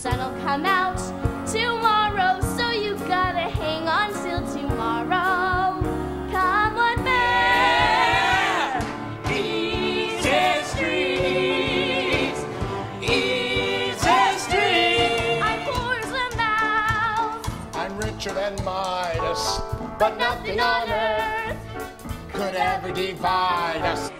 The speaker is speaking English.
sun'll come out tomorrow, so you gotta hang on till tomorrow. Come what may. Easy streets, easy streets. I'm poor as a mouse, I'm richer than Midas, but nothing on earth could ever divide us.